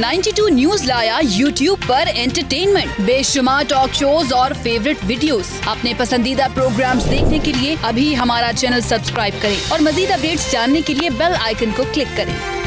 92 news लाया YouTube पर entertainment बेशुमार टॉक शोज़ और फेवरेट वीडियोस अपने पसंदीदा प्रोग्राम्स देखने के लिए अभी हमारा चैनल सब्सक्राइब करें और मजीद अपडेट्स जानने के लिए बेल आइकन को क्लिक करें।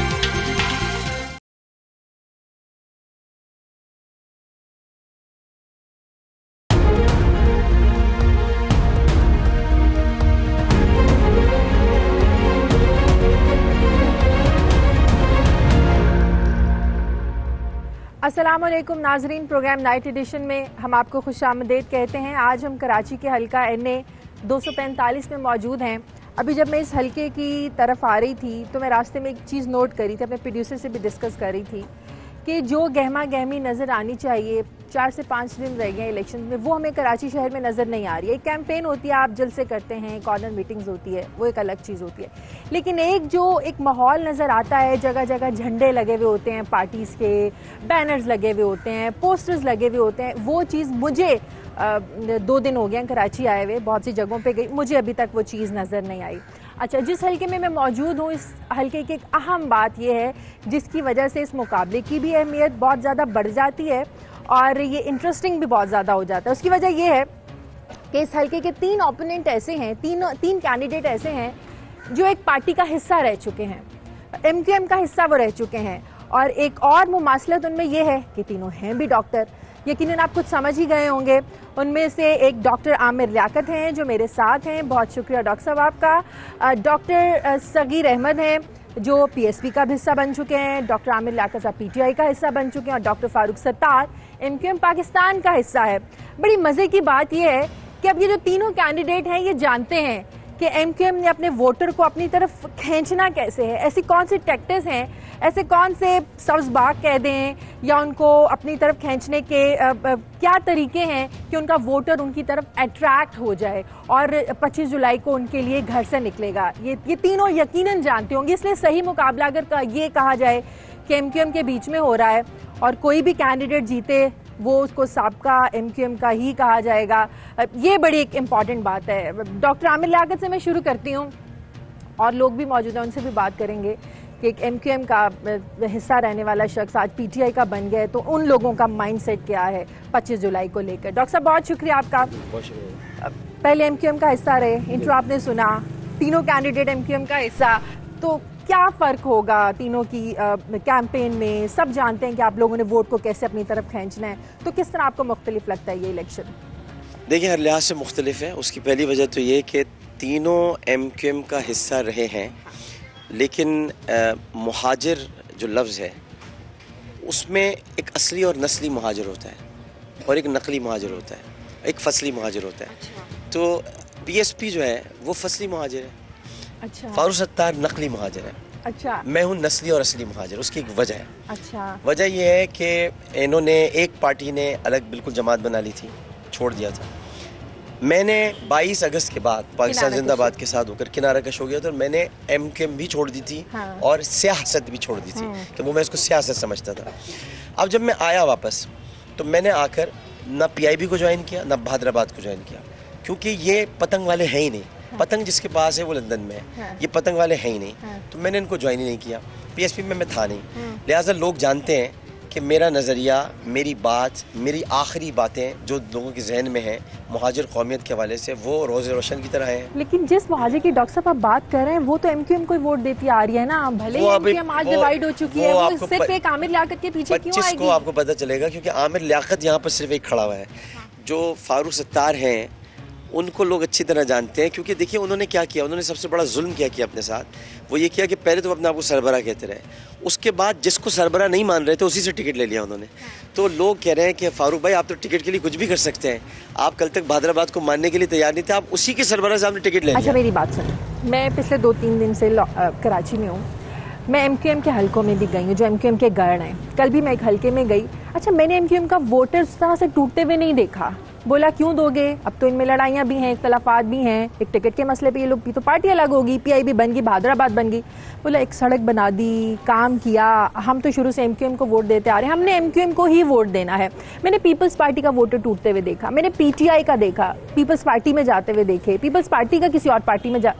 असलम नाजरीन, प्रोग्राम नाइट एडिशन में हम आपको खुश आमदेद कहते हैं। आज हम कराची के हलका एन ए दो सौ पैंतालीस में मौजूद हैं। अभी जब मैं इस हल्के की तरफ़ आ रही थी तो मैं रास्ते में एक चीज़ नोट करी थी, अपने प्रोड्यूसर से भी डिस्कस कर रही थी। कि जो गहमा गहमी नज़र आनी चाहिए, चार से पाँच दिन रह गए इलेक्शन में, वो हमें कराची शहर में नज़र नहीं आ रही है। एक कैंपेन होती है, आप जलसे करते हैं कॉर्नर मीटिंग्स होती है, वो एक अलग चीज़ होती है। लेकिन एक जो एक माहौल नज़र आता है जगह जगह झंडे लगे हुए होते हैं पार्टीज़ के बैनर्स लगे हुए होते हैं पोस्टर्स लगे हुए होते हैं, वो चीज़ मुझे दो दिन हो गए हैं, कराची आए हुए, बहुत सी जगहों पे गई, मुझे अभी तक वो चीज़ नज़र नहीं आई। अच्छा जिस हल्के में मैं मौजूद हूँ, इस हल्के की एक अहम बात यह है, जिसकी वजह से इस मुकाबले की भी अहमियत बहुत ज़्यादा बढ़ जाती है और ये इंटरेस्टिंग भी बहुत ज़्यादा हो जाता है। उसकी वजह यह है कि इस हल्के के तीन ओपोनेंट ऐसे हैं, तीन तीन कैंडिडेट ऐसे हैं, जो एक पार्टी का हिस्सा रह चुके हैं। एम का हिस्सा वो रह चुके हैं और एक और मुमासलत उनमें यह है कि तीनों हैं भी डॉक्टर यकीनन आप कुछ समझ ही गए होंगे। उनमें से एक डॉक्टर आमिर लियाकत हैं जो मेरे साथ हैं। बहुत शुक्रिया डॉक्टर साहब आपका। डॉक्टर सगीर अहमद हैं जो पीएसपी का हिस्सा बन चुके हैं। डॉक्टर आमिर लियाकत साहब पीटीआई का हिस्सा बन चुके हैं और डॉक्टर फारूक सत्तार एमक्यूएम पाकिस्तान का हिस्सा है। बड़ी मज़े की बात यह है कि अब ये जो तीनों कैंडिडेट हैं, ये जानते हैं कि एमक्यूएम ने अपने वोटर को अपनी तरफ़ खींचना कैसे है। ऐसी कौन सी टैक्टिस हैं ऐसे कौन से सब्ज बाग कह दें या उनको अपनी तरफ़ खींचने के आ, आ, क्या तरीके हैं कि उनका वोटर उनकी तरफ़ अट्रैक्ट हो जाए और 25 जुलाई को उनके लिए घर से निकलेगा? ये ये तीनों यकीनन जानते होंगे इसलिए सही मुकाबला अगर ये कहा जाए कि एम के बीच में हो रहा है और कोई भी कैंडिडेट जीते वो उसको सबका एम क्यू एम का ही कहा जाएगा। ये बड़ी एक इंपॉर्टेंट बात है। डॉक्टर आमिर लियाकत से मैं शुरू करती हूँ और लोग भी मौजूद हैं उनसे भी बात करेंगे। कि एक एम का हिस्सा रहने वाला शख्स आज पी टी आई का बन गया तो उन लोगों का माइंड क्या है पच्चीस जुलाई को लेकर? डॉक्टर साहब बहुत शुक्रिया आपका। पहले एम क्यू एम का हिस्सा रहे इंट्रो आपने सुना तीनों कैंडिडेट एम का हिस्सा तो क्या फ़र्क होगा तीनों की कैंपेन में? सब जानते हैं कि आप लोगों ने वोट को कैसे अपनी तरफ़ खींचना है तो किस तरह आपको मुख्तलिफ़ लगता है ये इलेक्शन देखिए हर लिहाज से मुख्तलिफ़ है। उसकी पहली वजह तो ये कि तीनों एम क्यू एम का हिस्सा रहे हैं। लेकिन महाजर जो लफ्ज़ है उसमें एक असली और नस्ली महाजर होता है और एक नकली महाजर होता है एक फसली महाजर होता है। अच्छा। तो पी जो है वो फसली महाजर है। अच्छा। फारूक सत्तार नकली महाजर है। अच्छा। मैं हूँ नस्ली और असली महाजर उसकी एक वजह है। अच्छा। वजह यह है कि इन्होंने एक पार्टी ने अलग बिल्कुल जमात बना ली थी छोड़ दिया था। मैंने 22 अगस्त के बाद पाकिस्तान जिंदाबाद के साथ होकर किनारा कश हो गया तो मैंने एम के भी छोड़ दी थी हाँ। और सियासत भी छोड़ दी थी। कि वो मैं इसको सियासत समझता था अब जब मैं आया वापस तो मैंने आकर ना पीआईबी को ज्वाइन किया ना बहादराबाद को ज्वाइन किया क्योंकि ये पतंग वाले हैं ही नहीं हाँ। पतंग जिसके पास है वो लंदन में है हाँ। ये पतंग वाले हैं ही नहीं हाँ। तो मैंने इनको ज्वाइन ही नहीं किया पीएसपी में मैं था नहीं हाँ। लिहाजा लोग जानते हैं कि मेरा नज़रिया मेरी बात मेरी आखिरी बातें जो लोगों के जहन में है महाजर कौमियत के हवाले से वो रोज़ रोशन की तरह है। लेकिन जिस महाजर की डॉक्टर साहब आप बात कर रहे हैं वो तो एम क्यू एम को वोट देती आ रही है ना? भले आज डिवाइड हो चुकी है वो सिर्फ़ एक आमिर लियाकत के पीछे क्यों को आपको पता चलेगा क्योंकि आमिर लियाकत यहाँ पर सिर्फ़ एक खड़ा हुआ है। जो फारूक सत्तार हैं उनको लोग अच्छी तरह जानते हैं क्योंकि देखिए उन्होंने क्या किया उन्होंने सबसे बड़ा जुल्म क्या किया अपने साथ? वो ये किया कि पहले तो अपने आप को सरबरा कहते रहे। उसके बाद जिसको सरबरा नहीं मान रहे थे उसी से टिकट ले लिया उन्होंने। तो लोग कह रहे हैं कि फारूक भाई आप तो टिकट के लिए कुछ भी कर सकते हैं। आप कल तक भादराबाद को मानने के लिए तैयार नहीं थे आप उसी के सरबरा से आपने टिकट ले अच्छा मेरी बात सुन। मैं पिछले दो तीन दिन से कराची में हूँ। मैं एम क्यू एम के हल्कों में भी गई हूँ जो एम के गढ़ हैं। कल भी मैं एक हल्के में गई। अच्छा मैंने एम का वोटर उस तरह से टूटते हुए नहीं देखा? बोला, क्यों दोगे? अब तो इनमें लड़ाइयाँ भी हैं, इख्तलाफात भी हैं। एक टिकट के मसले पे ये लोग तो पार्टी अलग होगी पीआईबी बन गई भादराबाद बन गई। बोला, एक सड़क बना दी, काम किया, हम तो शुरू से एम को वोट देते आ रहे हैं, हमने एम को ही वोट देना है। मैंने पीपल्स पार्टी का वोटर टूटते हुए देखा, मैंने पीटीआई का देखा, पीपल्स पार्टी में जाते हुए देखे, पीपल्स पार्टी का किसी और पार्टी में जा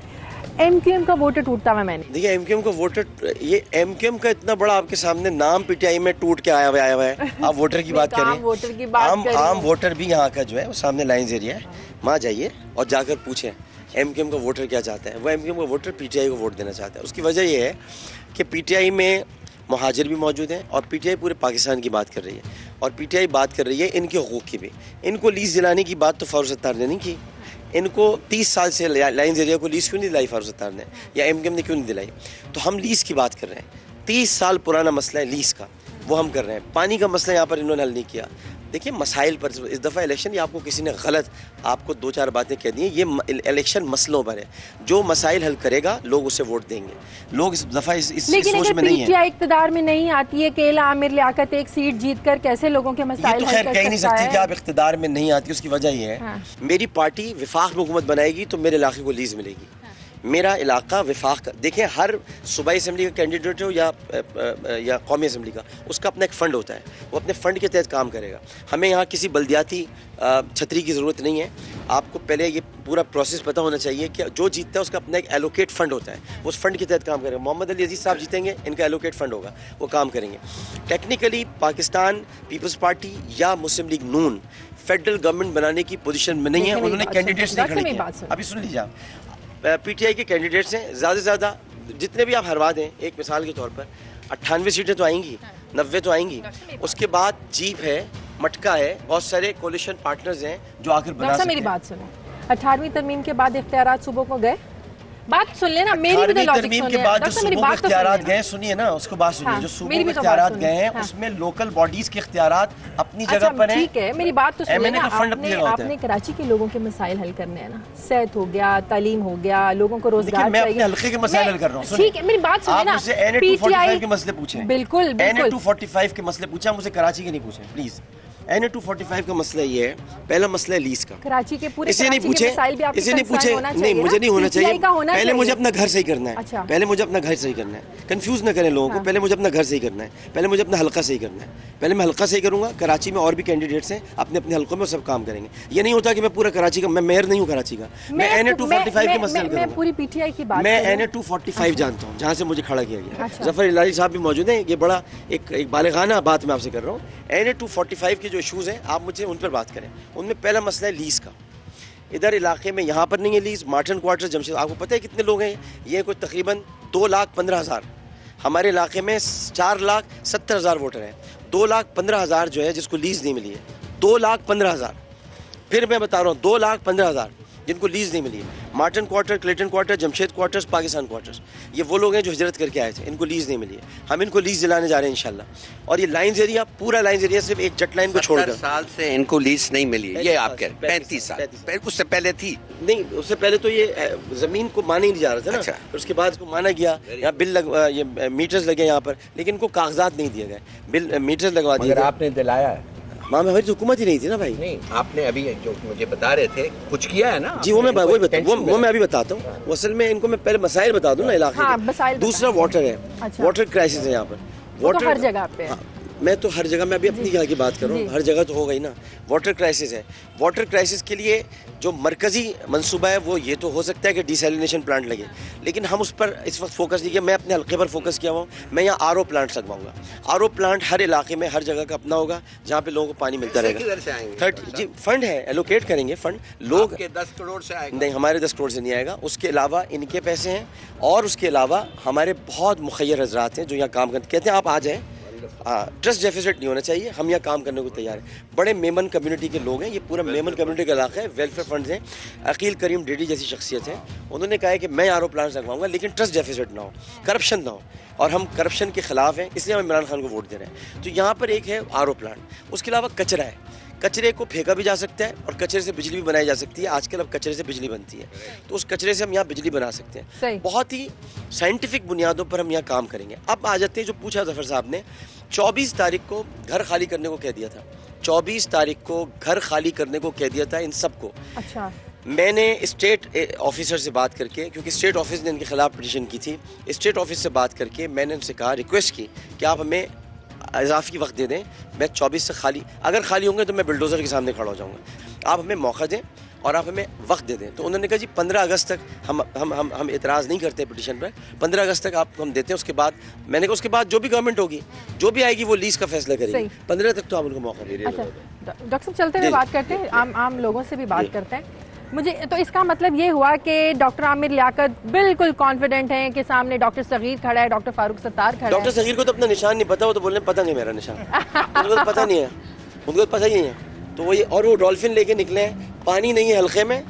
एम क्यू एम का वोटर टूटता हुआ मैंने। देखिए एमक्यूएम का वोटर ये एमक्यूएम का इतना बड़ा आपके सामने नाम पीटीआई में टूट के आया हुआ आया हुआ है। आप वोटर की बात कर वोटर की बात आम कर आम वोटर भी यहाँ का जो है वो सामने लाइन्स एरिया है। वहाँ जाइए और जाकर पूछें एमक्यूएम का वोटर क्या चाहता है? वो एमक्यूएम का वोटर पीटीआई को वोट देना चाहता है। उसकी वजह ये है कि पीटीआई में महाजिर भी मौजूद हैं और पीटीआई पूरे पाकिस्तान की बात कर रही है। और पीटीआई बात कर रही है इनके हकूक़ की भी। इनको लीज दिलाने की बात तो फारूक सत्तार ने नहीं की। इनको 30 साल से लाइन एरिया को लीज क्यों नहीं दिलाई फारूक सत्तार ने या एम ने क्यों नहीं दिलाई? तो हम लीज की बात कर रहे हैं। तीस साल पुराना मसला है लीज का। वो हम कर रहे हैं। पानी का मसला यहाँ पर इन्होंने हल नहीं किया। देखिए मसाइल पर इस दफ़ा इलेक्शन ये आपको किसी ने गलत आपको दो चार बातें कह दी हैं ये इलेक्शन मसलों पर है। जो मसाइल हल करेगा लोग उसे वोट देंगे। लोग इस दफ़ा इस, इस, इस सोच में नहीं है। इकतदार में नहीं आती है केला आमिर लियाकत एक सीट जीत कर कैसे लोगों के मसाइल तो खैर कह ही नहीं सकती कि आप इख्तदार में नहीं आती उसकी वजह ये है। हाँ। मेरी पार्टी विफाक में हुकूमत बनाएगी तो मेरे इलाके को लीज मिलेगी। मेरा इलाका विफाक का देखिए हर सूबाई असम्बली का कैंडिडेट हो या या कौमी असम्बली का उसका अपना एक फ़ंड होता है। वो अपने फ़ंड के तहत काम करेगा। हमें यहाँ किसी बल्दियाती छतरी की ज़रूरत नहीं है। आपको पहले ये पूरा प्रोसेस पता होना चाहिए कि जो जीतता है उसका अपना एक एलोकेट फंड होता है। वो उस फंड के तहत काम करेगा। मोहम्मद अली अज़ीज़ साहब जीतेंगे इनका एलोकेट फंड होगा। वो काम करेंगे। टेक्निकली पाकिस्तान पीपल्स पार्टी या मुस्लिम लीग नून फेडरल गवर्नमेंट बनाने की पोजीशन में नहीं है। उन्होंने कैंडिडेट्स नहीं खड़े किए। अभी सुन लीजिए आप। पीटीआई के कैंडिडेट्स हैं ज़्यादा से ज़्यादा जितने भी आप हरवा दें एक मिसाल के तौर पर अट्ठानवे सीटें तो आएँगी नब्बे तो आएँगी। उसके बाद जीप है मटका है बहुत सारे कोलिशन पार्टनर्स हैं जो आखिर बना मेरी बात सुनो। अठारहवीं तरमीम के बाद इख्तियार सूबों को गए? बात सुन लेना मेरी भी तो लॉजिक तरमीम के बाद जो डॉक्टर मेरी सूबों के तो गए सुनिए ना उसको बात सुनिए। हाँ, जो सूबों मेरी के तो गए हैं हाँ। उसमें लोकल बॉडीज के इख्तियारात अपनी अच्छा जगह पर हैं। ठीक है मेरी बात तो सुनिए आपने है। आपने कराची के लोगों के मसाइल हल करने हैं ना। सेहत हो गया तालीम हो गया लोगों को रोज़गार देखिए मैं अपने हल्के के मसाइल हल कर रहा हूँ सुनिए। ठीक है मेरी बात सुनिए ना। मुझसे एन टू PTI के मसले पूछें। बिल्कुल एन बिल्कुल। टू फोर्टी फाइव के मसले पूछे मुझसे कराची के नहीं पूछें please N A two forty five का मसला ये है पहला मसला है लीज का। कराची के पूरे इसे नहीं पूछे इसे नहीं पूछे नहीं मुझे नहीं होना चाहिए। का पहले मुझे अपना घर सही करना है। अच्छा। पहले मुझे अपना घर सही करना है। कंफ्यूज ना करें लोगों को हाँ। पहले मुझे अपना घर सही करना है। पहले मुझे अपना हल्का सही करना है। पहले मैं हल्का सही करूँगा कराची में और भी कैंडिडेट्स हैं अपने अपने हल्कों में सब काम करेंगे। ये नहीं होता कि मैं पूरा कराची का मैं मेयर नहीं हूँ कराची का। मैं N A two forty five के मसले पूरी पीटीआई की बात मैं N A two forty five जानता हूँ जहाँ से मुझे खड़ा किया गया अच्छा। ज़फ़र इलाही साहब भी मौजूद हैं ये बड़ा एक बालगाना बात मैं आपसे कर रहा हूँ। N A two forty five के जो इशूज़ हैं, आप मुझे उन पर बात करें। उनमें पहला मसला है लीज का। इधर इलाके में यहाँ पर नहीं है लीज मार्टन क्वार्टर जमशेद आपको पता है कितने लोग हैं? ये कोई तकरीबन दो लाख पंद्रह हज़ार। हमारे इलाके में चार लाख सत्तर हज़ार वोटर हैं। दो लाख पंद्रह हज़ार जो है जिसको लीज नहीं मिली है। दो लाख पंद्रह हज़ार। फिर मैं बता रहा हूँ, दो लाख पंद्रह हज़ार। जिनको लीज नहीं मिली है। Martin quarter Clayton quarter Jamshed quarters Pakistan quarters ये वो लोग हैं जो हज़रत करके आए थे। इनको लीज नहीं मिली है। हम इनको लीज दिलाने जा रहे हैं इंशाल्लाह। और ये लाइन्स एरिया पूरा लाइन्स एरिया सिर्फ़ एक जट लाइन को सत्तर छोड़कर साल से इनको लीज नहीं मिली है। ये पैंतीस आप कह रहे पैंतीस साल। पैंतीस साल। उससे पहले थी। नहीं उससे पहले तो ये ज़मीन को माना ही नहीं जा रहा था ना। अच्छा। उसके बाद इसको माना गया। यहाँ बिल लग ये मीटर्स लगे यहाँ पर। लेकिन इनको कागजात नहीं दिए गए। बिल मीटर्स लगवा दिए आपने दिलाया है। वहाँ में हमारी हुकूमत ही नहीं थी ना भाई? नहीं आपने अभी जो मुझे बता रहे थे कुछ किया है ना जी वो मैं वही बता वो, वो मैं अभी बताता हूँ। वो असल में इनको मैं पहले मसाइल बता दूँ ना इलाके हाँ, दूसरा वाटर है। अच्छा। वाटर क्राइसिस है यहाँ पर। वो तो हर जगह पे मैं तो हर जगह मैं अभी अपनी जगह की बात कर रहा हूँ। हर जगह तो हो गई ना। वाटर क्राइसिस है। वाटर क्राइसिस के लिए जो मरकजी मंसूबा है वो ये तो हो सकता है कि डिसैलिनेशन प्लांट लगे। लेकिन हम उस पर इस वक्त फोकस नहीं किया। मैं अपने हल्के पर फोकस किया हुआ मैं यहाँ आर ओ प्लांट लगवाऊँगा। आर ओ प्लांट हर इलाके में हर जगह का अपना होगा जहाँ पे लोगों को पानी मिलता रहेगा। आएँगे? थर्टी जी फंड है एलोकेट करेंगे फंड लोग दस करोड़ से आएगा। नहीं हमारे दस करोड़ से नहीं आएगा। उसके अलावा इनके पैसे हैं। और उसके अलावा हमारे बहुत मुखैर हजरात हैं जो यहाँ काम करते कहते हैं आप आ जाएँ। ट्रस्ट डेफिसिट नहीं होना चाहिए। हम यहाँ काम करने को तैयार हैं। बड़े मेमन कम्युनिटी के लोग हैं। ये पूरा मेमन कम्युनिटी का इलाका है। वेलफेयर फंड्स हैं। अकील करीम डेडी जैसी शख्सियत हैं। उन्होंने कहा है कि मैं आर प्लान लगवाऊँगा लेकिन ट्रस्ट डेफिसिट ना हो करप्शन ना हो। और हम करप्शन के खिलाफ हैं इसलिए हम इमरान खान को वोट दे रहे हैं। तो यहाँ पर एक है आर प्लांट उसके अलावा कचरा है। कचरे को फेंका भी जा सकता है और कचरे से बिजली भी बनाई जा सकती है। आजकल अब कचरे से बिजली बनती है। तो उस कचरे से हम यहाँ बिजली बना सकते हैं। बहुत ही साइंटिफिक बुनियादों पर हम यहाँ काम करेंगे। अब आ जाते हैं जो पूछा ज़फ़र साहब ने 24 तारीख को घर खाली करने को कह दिया था। 24 तारीख को घर खाली करने को कह दिया था इन सबको। अच्छा। मैंने स्टेट ऑफिसर से बात करके क्योंकि स्टेट ऑफ़िस ने इनके खिलाफ पिटिशन की थी स्टेट ऑफ़िस से बात करके मैंने उनसे कहा रिक्वेस्ट की कि आप हमें इजाफी वक्त दे दें। मैं 24 से खाली अगर खाली होंगे तो मैं बिल्डोज़र के सामने खड़ा हो जाऊँगा। आप हमें मौका दें और आप हमें वक्त दे दें। तो उन्होंने कहा जी पंद्रह अगस्त तक हम हम हम हम इतराज़ नहीं करते पिटिशन पर। पंद्रह अगस्त तक आपको हम देते हैं उसके बाद मैंने कहा उसके बाद जो भी गवर्नमेंट होगी जो भी आएगी वो लीज का फैसला करेगी। पंद्रह तक तो आप उनको मौका दे। अच्छा डॉ- डॉक्टर साहब चलते हुए बात करते हैं। आम आम लोगों से भी बात करते हैं। मुझे तो इसका मतलब ये हुआ कि डॉक्टर आमिर लियाकत बिल्कुल कॉन्फिडेंट हैं कि सामने डॉक्टर सगीर खड़ा है डॉक्टर फारूक सत्तार खड़ा डॉक्टर सगीर को तो अपना निशान नहीं पता वो तो बोलने पता नहीं मेरा निशान। उनको तो पता नहीं है। उनको तो पता ही नहीं है। तो वही और वो डॉल्फिन लेके निकले हैं। पानी नहीं है हल्के में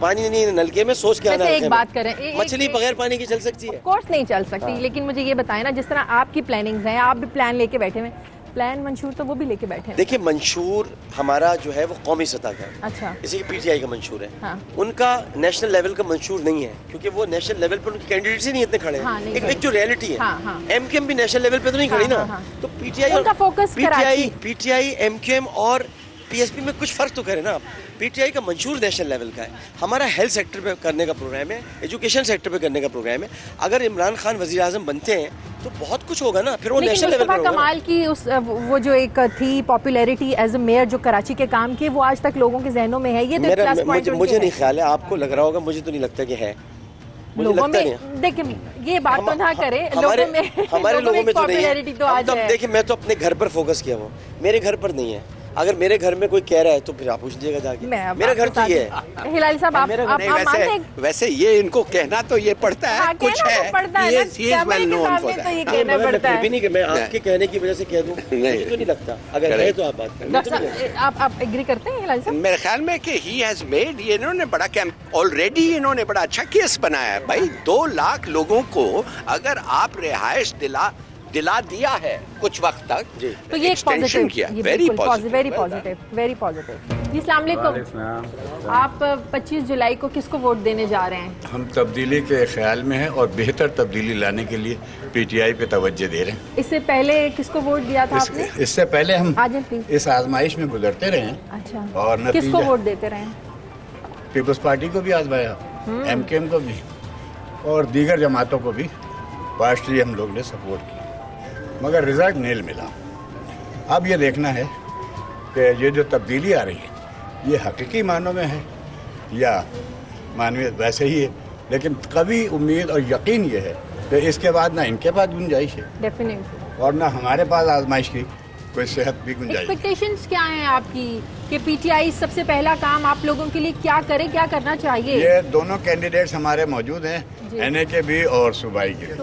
पानी नहीं है नलके में सोच के आना एक बात करें, मछली बगैर पानी की चल सकती है। कोर्स नहीं चल सकती हाँ। लेकिन मुझे ये बताए ना जिस तरह आपकी प्लानिंग्स हैं आप भी प्लान लेके बैठे हुए। प्लान मंशूर तो वो भी लेके बैठे हैं देखिए मंशूर हमारा जो है वो कौमी सतह का अच्छा इसी पीटीआई का मंशूर है हाँ। उनका नेशनल लेवल का मंशूर नहीं है क्योंकि वो नेशनल लेवल पर उनके कैंडिडेट ही नहीं इतने खड़े हाँ, हैं नहीं एक, एक जो रियलिटी है हाँ, हाँ। एमकेएम भी नेशनल लेवल पे तो नहीं खड़ी हाँ, ना हाँ, हाँ। तो पीटीआई पीटीआई। पीटीआई एमकेएम और पीएसपी में कुछ फ़र्क तो करें ना आप। पीटीआई का मंशूर नेशनल लेवल का है। हमारा हेल्थ सेक्टर पे करने का प्रोग्राम है एजुकेशन सेक्टर पे करने का प्रोग्राम है। अगर इमरान खान वजी बनते हैं तो बहुत कुछ होगा ना। फिर वो नेशनल लेवल पर कमाल की उस वो जो एक थी पॉपुलैरिटी एज अ मेयर जो कराची के काम की वो आज तक लोगों के जहनों में है। ये तो मेरा मुझे मुझे नहीं ख्याल है। आपको लग रहा होगा मुझे तो नहीं लगता कि है। लोगों में देखिए ये बात तो ना करें। हमारे लोगों में हमारे लोगों में तो नहीं तो तो है। देखिए मैं तो अपने घर पर फोकस किया हूँ। मेरे घर पर नहीं है। अगर मेरे घर में कोई कह रहा है तो फिर आप पूछ लीजिएगा जाके। मेरा घर तो ये है। हिलाली साहब आप आप आप वैसे वैसे ये इनको कहना तो ये पड़ता है कुछ है। है तो है। आपके कहने की वजह से कह दूँ नहीं। तो नहीं लगता। अगर है तो आप बात करें। आप आप एग्री करते हैं हिलाली साहब? मेरे ख्याल में कि ही हैज़ मेड ये इन्होंने बड़ा कैंप ऑलरेडी इन्होंने बड़ा अच्छा केस बनाया है। भाई दो लाख लोगों को अगर आप रिहाइश दिला दिला दिया है कुछ वक्त तक। तो ये एक पॉजिटिव किया। Very positive very positive very positive वालेकुम आप 25 जुलाई को किसको वोट देने जा रहे हैं? हम तब्दीली के ख्याल में हैं और बेहतर तब्दीली लाने के लिए पीटीआई पे तवज्जो दे रहे हैं। इससे पहले किसको वोट दिया था इस, आपने? इससे पहले हम इस आजमाइश में गुजरते रहे हैं अच्छा। और किसको वोट देते रहे पीपल्स पार्टी को भी आजमाया हम्म। एम के एम को भी और दीगर जमातों को भी। पार्टी हम लोग ने सपोर्ट की मगर रिज़ल्ट नील मिला। अब ये देखना है कि ये जो तब्दीली आ रही है ये हकीकी मानों में है या मानवीय वैसे ही है लेकिन कभी उम्मीद और यकीन ये है कि इसके बाद ना इनके पास गुंजाइश है। डेफिनेटली और ना हमारे पास आजमाइश की कोई सेहत भी गुंजाइश एक्सपेक्टेशंस क्या हैं आपकी? कि पीटीआई सबसे पहला काम आप लोगों के लिए क्या करे क्या करना चाहिए? ये दोनों कैंडिडेट्स हमारे मौजूद हैं। एन के भी और सूबाई के।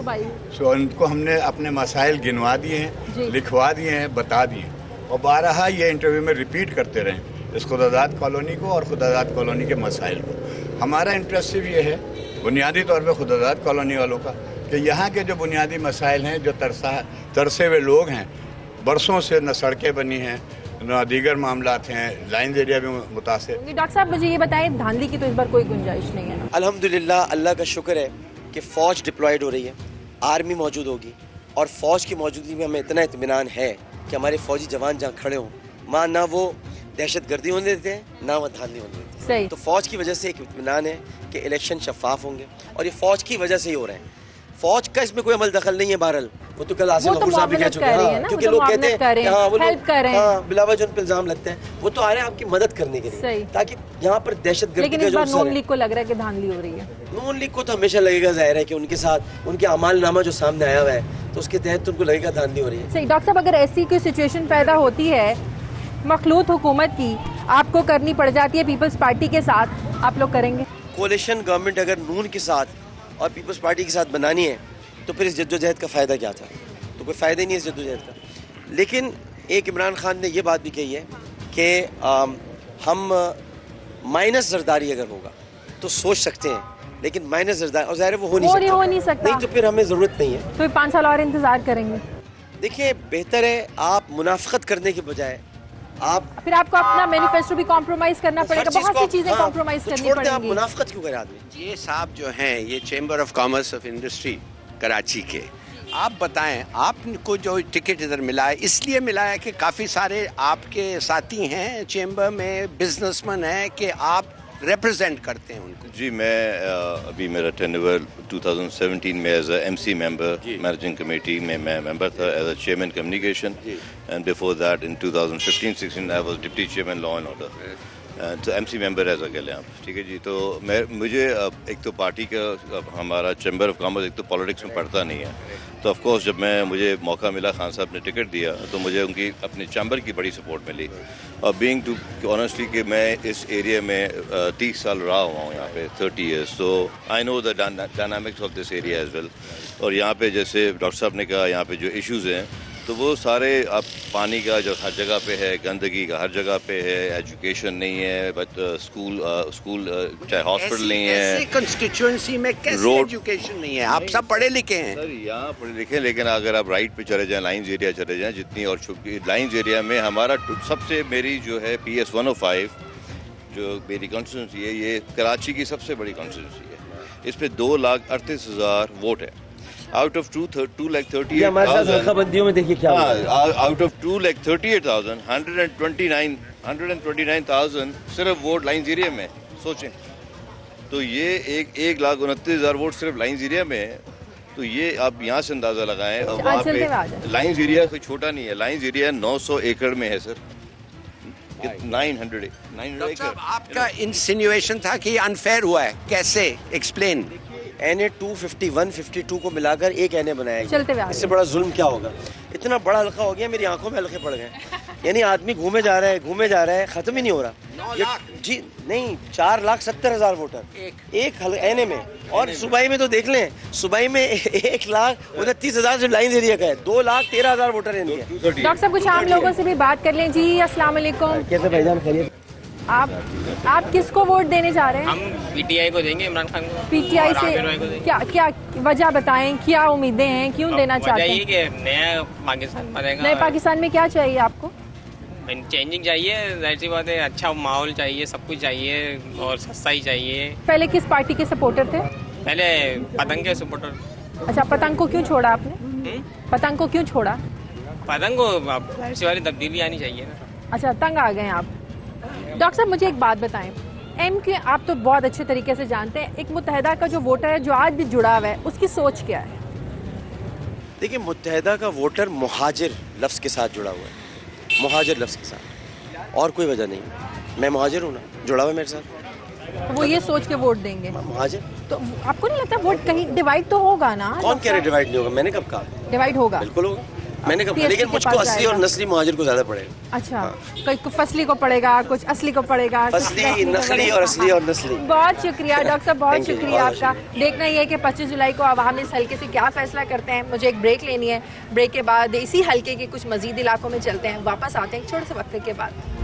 सो उनको हमने अपने मसाइल गिनवा दिए हैं लिखवा दिए हैं बता दिए और बारह ये इंटरव्यू में रिपीट करते रहें इस खुदादात कॉलोनी को और खुदादात कॉलोनी के मसाइल को। हमारा इंटरेस्ट सिर्फ़ ये है बुनियादी तौर पर खुदादात कॉलोनी वालों का कि यहाँ के जो बुनियादी मसाइल हैं जो तरसा तरसे हुए लोग हैं बरसों से न सड़कें बनी हैं न दीगर मामला हैं लाइन एरिया भी मुतासर। डॉक्टर साहब मुझे ये बताएँ धांधली की तो इस बार कोई गुंजाइश नहीं है ना? अल्हम्दुलिल्लाह अल्लाह का शुक्र है कि फ़ौज डिप्लॉयड हो रही है आर्मी मौजूद होगी। और फ़ौज की मौजूदगी में हमें इतना इत्मीनान है कि हमारे फ़ौजी जवान जहाँ खड़े हों माँ ना वो दहशत गर्दी होने देते हैं ना वह धांधली होने देते हैं। सही। तो फ़ौज की वजह से एक इत्मीनान है कि इलेक्शन शफाफ होंगे। और ये फ़ौज की वजह से ही हो रहे हैं। फ़ौज का इसमें कोई अमल दखल नहीं है बहरल वो तो कल आसिफ वो तो गफूर साहब भी कह चुके हैं। है क्योंकि तो लोग कहते हैं मुआवनत कर रहे हैं, हाँ, वो लोग- help कर। रहे हैं। हाँ, बिलावज उन पे इल्ज़ाम लगते हैं। वो तो आ रहे हैं आपकी मदद करने के लिए। ताकि यहाँ पर दहशत गर्दी का जो नून लीग को लग रहा है कि धांधली हो रही है। नून लीग को तो हमेशा लगेगा ज़ाहिर है कि उनके साथ उनके अमालनामा जो सामने आया हुआ है तो उसके तहत तो उनको लगेगा धांधली हो रही है। सही डॉक्टर साहब अगर ऐसी कोई सिचुएशन पैदा होती है मखलूत हुकूमत की आपको करनी पड़ जाती है पीपल्स पार्टी के साथ आप लोग करेंगे? कोलिशन गवर्नमेंट अगर नून के साथ और पीपल्स पार्टी के साथ बनानी है तो फिर इस जद्दोजहद का फ़ायदा क्या था? तो कोई फ़ायदा ही नहीं है इस जद्दोजहद का। लेकिन एक इमरान खान ने यह बात भी कही है कि हम माइनस जरदारी अगर होगा तो सोच सकते हैं लेकिन माइनस जरदारी और ज़ाहिर वो हो नहीं सकता। हो नहीं सकता। नहीं तो फिर हमें ज़रूरत नहीं है। तो पाँच साल और इंतज़ार करेंगे। देखिए बेहतर है आप मुनाफत करने के बजाय आप फिर आपको अपना मैनिफेस्टो भी कॉम्प्रोमाइज करना पड़ेगा बहुत सी चीज़ें हाँ, कॉम्प्रोमाइज तो करनी पड़ेगी आप मुनाफत क्यों करे आदमी ये साहब जो है ये chamber of commerce of industry Karachi के। आप बताएँ आपको जो टिकट इधर मिला है इसलिए मिला है कि काफ़ी सारे आपके साथी हैं चेंबर में बिजनेसमैन हैं कि आप रिप्रेजेंट करते हैं उनको। जी मैं अभी मेरा टेनवर 2017 में as M MC member managing committee में मैं मेंबर था as a chairman communication and before that in 2015-16 I was deputy chairman law and order तो एम सी मेंबर ऐसा कह लें आप, ठीक है जी? तो मैं, मुझे एक तो पार्टी का हमारा चैम्बर ऑफ़ कॉमर्स एक तो पॉलिटिक्स में पढ़ता नहीं है। तो ऑफ़ कोर्स जब मैं, मुझे मौका मिला, खान साहब ने टिकट दिया तो मुझे उनकी, अपने चैम्बर की बड़ी सपोर्ट मिली। और बीइंग टू ऑनेस्टली कि मैं इस एरिया में तीस साल रहा हुआ हूँ यहाँ पे थर्टी ईयर्स तो I know the dynamics of this area as well और यहाँ पे जैसे डॉक्टर साहब ने कहा, यहाँ पे जो इश्यूज़ हैं तो वो सारे अब पानी का जो हर जगह पे है गंदगी का हर जगह पे है एजुकेशन नहीं है बट स्कूल स्कूल चाहे हॉस्पिटल नहीं है। कंस्टिट्यूएंसी में रोड एजुकेशन नहीं है? आप सब पढ़े लिखे हैं। सर यहाँ पढ़े लिखे लेकिन अगर आप राइट पे चले जाएँ लाइंस एरिया चले जाएँ जितनी और छुपी लाइन्स एरिया में हमारा सबसे मेरी जो है पी एस वन जो मेरी कॉन्स्टिट्यूंसी है ये कराची की सबसे बड़ी कॉन्स्टिट्यूंसी है। इस पर दो लाख अड़तीस हज़ार वोट है। Out of two two lakh thirty बंदियों में देखिए क्या out of two lakh thirty eight thousand hundred and twenty nine hundred and twenty nine thousand सिर्फ़ वोट लाइन एरिया में सोचें। तो ये एक एक लाख उनतीस हज़ार वोट सिर्फ़ लाइन एरिया में है। तो ये आप यहाँ से अंदाज़ा लगाएँ और वहाँ पे लाइन एरिया कोई छोटा नहीं है। लाइन एरिया नौ सौ एकड़ में है sir. Nine hundred nine hundred आपका इंसिनुएशन था कि अनफेयर हुआ है। कैसे? Explain N A two fifty one fifty two को मिलाकर एक एन ए बनाया चलते हुए इससे बड़ा जुल्म क्या होगा? इतना बड़ा हल्का हो गया मेरी आँखों में हल्के पड़ गए। यानी आदमी घूमे जा रहा है घूमे जा रहा है खत्म ही नहीं हो रहा। जी नहीं चार लाख सत्तर हज़ार वोटर। एक। एक एन ए में। और सुबाई में तो देख लें सुबाई में एक लाख उनतीस हज़ार से लाइन एरिया का है। दो लाख तेरह हज़ार वोटर डॉक्टर साहब कुछ आम लोगों से भी बात कर लें। जी असला कैसे भाईजान खैरियत? आप आप किसको वोट देने जा रहे हैं? हम पीटीआई को देंगे इमरान खान को। पीटीआई से क्या क्या वजह बताएँ? क्या उम्मीदें हैं? क्यों देना चाहते हैं? कि नया पाकिस्तान बनेगा। नए पाकिस्तान में क्या चाहिए आपको? चेंजिंग चाहिए ज़ाहिर सी बात है अच्छा माहौल चाहिए सब कुछ चाहिए और सस्ता ही चाहिए। पहले किस पार्टी के सपोर्टर थे? पहले पतंग के सपोर्टर अच्छा पतंग को क्यों छोड़ा आपने? हम्म? पतंग को क्यों छोड़ा? पतंग को ज़ाहिर सी बात तब्दीली आनी चाहिए ना। अच्छा तंग आ गए आप। डॉक्टर साहब मुझे एक बात बताएँ। एम के आप तो बहुत अच्छे तरीके से जानते हैं एक मुतहदा का जो वोटर है जो आज भी जुड़ा हुआ है उसकी सोच क्या है? देखिए मुतहदा का वोटर मुहाजिर लफ्ज़ के साथ जुड़ा हुआ है। मुहाजिर लफ्ज़ के साथ। और कोई वजह नहीं। मैं मुहाजिर हूँ ना। जुड़ा हुआ मेरे साथ। वो ये सोच के वोट देंगे। मुहाजिर। तो आपको नहीं लगता वोट कहीं डिवाइड तो होगा ना? कौन कह रहे डिवाइड नहीं होगा? मैंने कब कहा? डिवाइड होगा। बिल्कुल होगा। मैंने कहा लेकिन मुझको असली और नस्ली मुहाजिर को ज़्यादा पड़ेगा। अच्छा कोई हाँ। फसली को पड़ेगा कुछ असली को पड़ेगा फसली नकली और असली और नस्ली। बहुत शुक्रिया डॉक्टर साहब बहुत शुक्रिया आपका। देखना ये है कि 25 जुलाई को आवाम इस हल्के से क्या फैसला करते हैं। मुझे एक ब्रेक लेनी है। ब्रेक के बाद इसी हल्के के कुछ मजीद इलाकों में चलते हैं। वापस आते हैं छोटे से वक्त के बाद।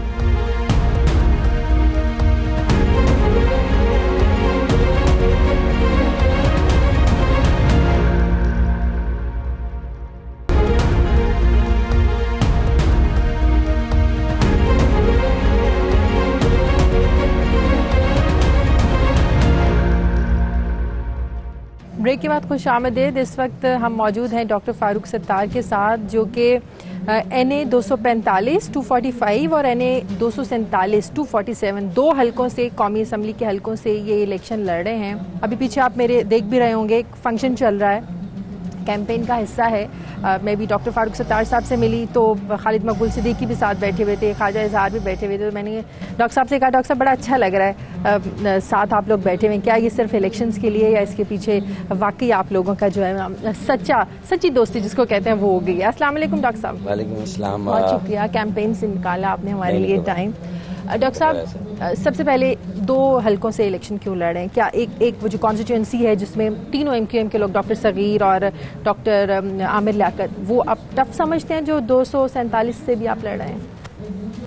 के बाद खुश आमदेद, इस वक्त हम मौजूद हैं डॉक्टर फारूक सत्तार के साथ, जो कि एन ए दो सौ पैंतालीस टू फोर्टी फाइव और एन ए दो सौ सैंतालीस टू फोर्टी सेवन दो हलकों से, कौमी असम्बली के हलकों से ये इलेक्शन लड़ रहे हैं। अभी पीछे आप मेरे देख भी रहे होंगे, एक फ़ंक्शन चल रहा है। कैंपेन का हिस्सा है। मैं भी डॉक्टर फारूक सत्तार साहब से मिली तो खालिद मकबूल सिद्दीकी भी साथ बैठे हुए थे ख्वाजा इजहार भी बैठे हुए थे तो मैंने डॉक्टर साहब से कहा डॉक्टर साहब बड़ा अच्छा लग रहा है साथ आप लोग बैठे हुए क्या ये सिर्फ़ इलेक्शंस के लिए या इसके पीछे वाकई आप लोगों का जो है सच्चा सच्ची दोस्ती जिसको कहते हैं वो हो गई है? असलम डॉक्टर साहब। वालेकुम बहुत शुक्रिया कैंपेन से निकाला आपने हमारे लिए टाइम डॉक्टर साहब सबसे पहले दो हलकों से इलेक्शन क्यों लड़ रहे हैं? क्या एक एक वो जो कॉन्स्टिट्यूंसी है जिसमें तीनों एम क्यू एम के लोग डॉक्टर सगीर और डॉक्टर आमिर लियाकत वो आप टफ समझते हैं जो दो सौ सैंतालीस से भी आप लड़ रहे हैं?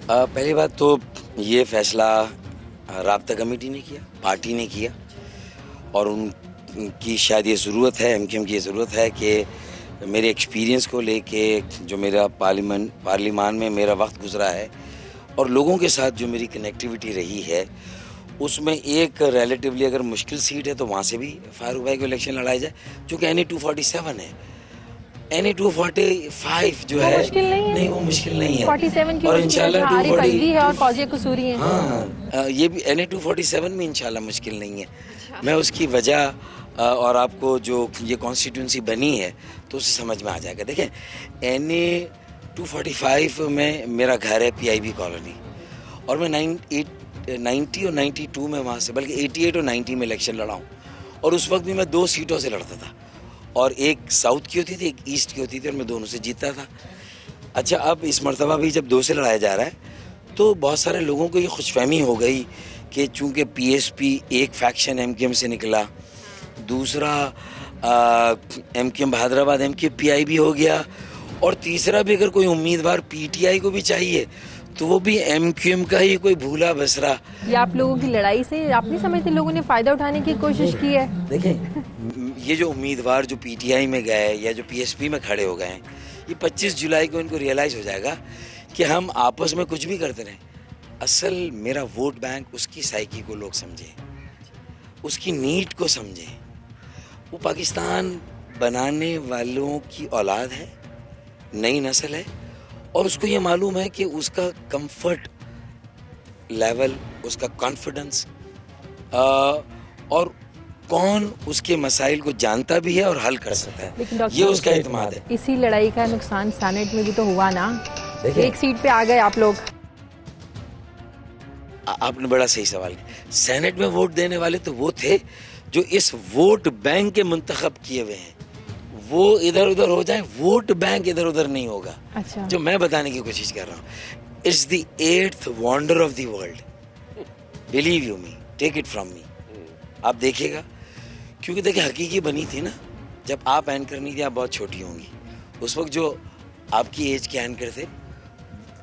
पहली बात तो ये फैसला रबता कमेटी ने किया पार्टी ने किया और उनकी शायद ये ज़रूरत है एम की ये ज़रूरत है कि मेरे एक्सपीरियंस को लेके जो मेरा पार्लियामेंट पार्लिमान में मेरा वक्त गुजरा है और लोगों के साथ जो मेरी कनेक्टिविटी रही है उसमें एक रिलेटिवली अगर मुश्किल सीट है तो वहाँ से भी फारूक भाई को इलेक्शन लड़ाया जाए जो कि N A two forty seven है। N A two forty five जो है नहीं नहीं वो मुश्किल नहीं है। और इंशाल्लाह टू फोर्टी है और फौजिया कसूरी है। हाँ ये भी N A two forty seven में इंशाल्लाह मुश्किल नहीं है। अच्छा। मैं उसकी वजह और आपको जो ये कॉन्स्टिट्यूंसी बनी है तो उसे समझ में आ जाएगा। देखें एन ए 245 में मेरा घर है पीआईबी कॉलोनी। और मैं नाइन एट 90 और 92 में वहाँ से, बल्कि 88 और 90 में इलेक्शन लड़ा हूँ। और उस वक्त भी मैं दो सीटों से लड़ता था। और एक साउथ की होती थी, एक ईस्ट की होती थी, और मैं दोनों से जीतता था। अच्छा अब इस मरतबा भी जब दो से लड़ाया जा रहा है तो बहुत सारे लोगों को ये खुशफहमी हो गई कि चूँकि पीएसपी एक फैक्शन एमकेएम से निकला, दूसरा M Q M Hyderabad M K P I भी हो गया और तीसरा भी अगर कोई उम्मीदवार पीटीआई को भी चाहिए तो वो भी एम क्यू एम का ही कोई भूला बसरा। ये आप लोगों की लड़ाई से आप नहीं समझते लोगों ने फ़ायदा उठाने की कोशिश की है? देखें ये जो उम्मीदवार जो पीटीआई में गए या जो पीएसपी में खड़े हो गए हैं ये 25 जुलाई को इनको रियलाइज़ हो जाएगा कि हम आपस में कुछ भी करते रहें। असल मेरा वोट बैंक उसकी साइकी को लोग समझें उसकी नीट को समझें। वो पाकिस्तान बनाने वालों की औलाद है। नई नस्ल है और उसको ये मालूम है कि उसका कंफर्ट लेवल उसका कॉन्फिडेंस और कौन उसके मसाइल को जानता भी है और हल कर सकता है। ये उसका इतमाद है। इसी लड़ाई का नुकसान सैनेट में भी तो हुआ ना। एक सीट पे आ गए आप लोग। आपने बड़ा सही सवाल किया। सेनेट में वोट देने वाले तो वो थे जो इस वोट बैंक के मुंतखब किए हुए हैं। वो इधर उधर हो जाए वोट बैंक इधर उधर नहीं होगा। अच्छा। जो मैं बताने की कोशिश कर रहा हूँ it's the eighth wonder of the world believe you me take it from me आप देखिएगा क्योंकि देखिए हकीकी बनी थी ना जब आप एंकर नहीं थी आप बहुत छोटी होंगी। उस वक्त जो आपकी एज के एंकर थे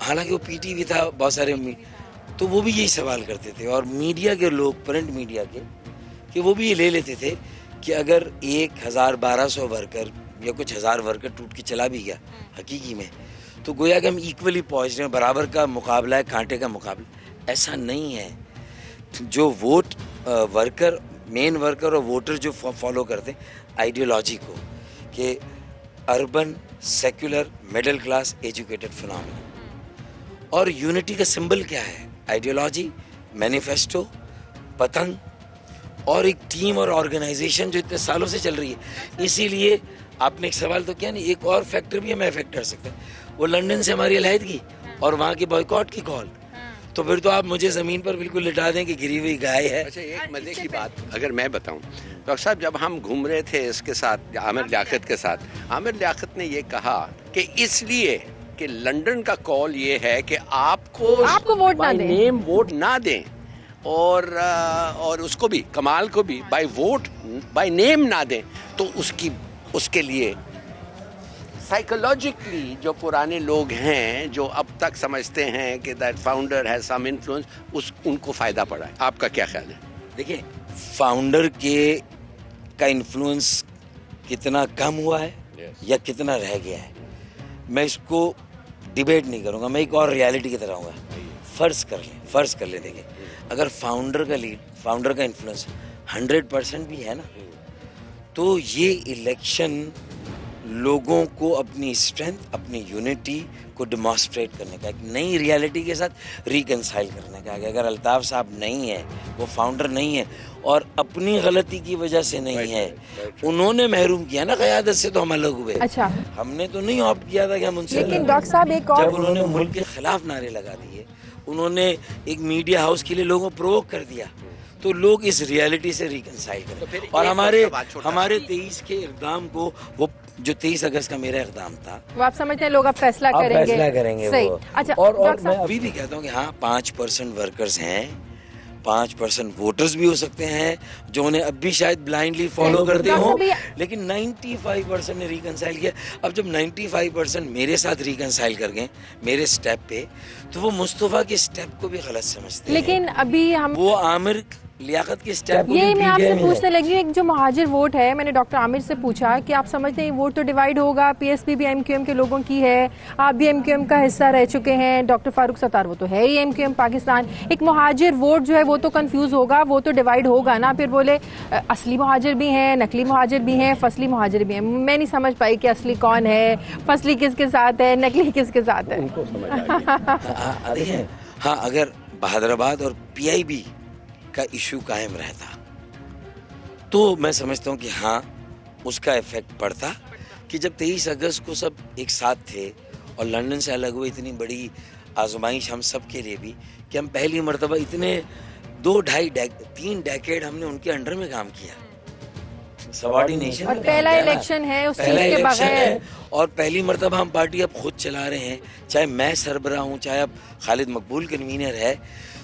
हालाँकि वो पीटी भी था बहुत सारे तो वो भी यही सवाल करते थे और मीडिया के लोग प्रिंट मीडिया के कि वो भी ये ले लेते थे कि अगर एक हज़ार बारह सौ वर्कर या कुछ हज़ार वर्कर टूट के चला भी गया हकीकी में तो गोया कि हम इक्वली पहुँच रहे हैं बराबर का मुकाबला है कांटे का मुकाबला। ऐसा नहीं है। जो वोट वर्कर मेन वर्कर और वोटर जो फॉलो करते हैं आइडियोलॉजी को कि urban secular middle class educated phenomena और यूनिटी का सिंबल क्या है? आइडियोलॉजी मैनिफेस्टो पतंग और एक टीम और ऑर्गेनाइजेशन जो इतने सालों से चल रही है। इसीलिए आपने एक सवाल तो किया नहीं एक और फैक्टर भी हमें अफेक्ट कर सकता है। वो लंदन से हमारी अलहदगी और वहाँ की बॉयकॉट की कॉल तो फिर तो आप मुझे ज़मीन पर बिल्कुल लिटा दें कि गिरी हुई गाय है। अच्छा एक मज़े की बात अगर मैं बताऊँ डॉक्टर साहब जब हम घूम रहे थे इसके साथ आमिर लियाकत के साथ आमिर लियाकत ने ये कहा कि इसलिए कि लंदन का कॉल ये है कि आपको आपको वोट ना दें। नेम वोट ना दें। और और उसको भी कमाल को भी बाय वोट बाय नेम ना दें तो उसकी उसके लिए साइकोलॉजिकली जो पुराने लोग हैं जो अब तक समझते हैं कि that founder has some influence उस उनको फ़ायदा पड़ा है। आपका क्या ख्याल है? देखिए फाउंडर के का इन्फ्लुएंस कितना कम हुआ है yes. या कितना रह गया है मैं इसको डिबेट नहीं करूँगा मैं एक और रियलिटी की तरह हूँ। फ़र्ज़ कर लें फ़र्ज़ कर लें देंगे अगर फाउंडर का लीड फाउंडर का इन्फ्लुएंस हंड्रेड परसेंट भी है ना तो ये इलेक्शन लोगों को अपनी स्ट्रेंथ अपनी यूनिटी को डिमॉन्स्ट्रेट करने का एक नई रियलिटी के साथ रिकनसाइल करने का। कि अगर अल्ताफ साहब नहीं है वो फाउंडर नहीं है और अपनी गलती की वजह से नहीं है उन्होंने महरूम किया ना क्यादत से तो हम अलग हुए। अच्छा। हमने तो नहीं ऑप्ट किया था कि हम उनसे लेकिन डॉक्टर साहब एक और जब उन्होंने मुल्क के खिलाफ नारे लगा दिए उन्होंने एक मीडिया हाउस के लिए लोगों को प्रोवोक कर दिया। तो लोग इस रियलिटी से रिकनसाइल करें। तो और हमारे हमारे तेईस के इकदाम को वो जो तेईस अगस्त का मेरा इकदाम था। वो आप समझते हैं लोग अब फैसला करेंगे। फैसला करेंगे सही। वो। अच्छा और, और मैं अभी भी कहता हूँ कि हाँ पाँच परसेंट वर्कर्स हैं। पाँच परसेंट वोटर्स भी हो सकते हैं जो उन्हें अब भी शायद ब्लाइंडली फॉलो करते हो लेकिन 95 परसेंट ने रिकनसाइल किया। अब जब 95 परसेंट मेरे साथ रिकनसाइल कर गए मेरे स्टेप पे तो वो मुस्तफ़ा के स्टेप को भी गलत समझते लेकिन अभी हम वो आमिर लियाकत की स्टेप ये मैं आपसे पूछने लगी एक जो महाजिर वोट है मैंने डॉक्टर आमिर से पूछा कि आप समझते हैं वोट तो डिवाइड होगा पीएसपी भी एमक्यूएम के लोगों की है आप भी एमक्यूएम का हिस्सा रह चुके हैं डॉक्टर फारूक सत्तार वो तो है ही एमक्यूएम पाकिस्तान। एक महाजिर वोट जो है वो तो कंफ्यूज होगा वो तो डिवाइड होगा ना? फिर बोले असली महाजिर भी हैं नकली महाजिर भी हैं फसली महाजिर भी हैं। मैं नहीं समझ पाई कि असली कौन है फसली किसके साथ है नकली किसके साथ है। हाँ, हाँ अगर बहादराबाद और पीआईबी का इशू कायम रहता। तो मैं समझता हूँ कि हाँ उसका इफ़ेक्ट पड़ता कि जब 23 अगस्त को सब एक साथ थे और लंदन से अलग हुए इतनी बड़ी आजमाइश हम सब के लिए भी कि हम पहली मरतबा इतने दो ढाई तीन डेकेड हमने उनके अंडर में काम किया। सबॉर्डिनेशन और पहला इलेक्शन है उस पहला के बगैर। और पहली मरतबा हम पार्टी अब खुद चला रहे हैं चाहे मैं सरबरा हूँ चाहे अब खालिद मकबूल कन्वीनर है।